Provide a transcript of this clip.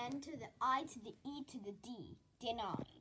to the N to the I to the E to the D. deny.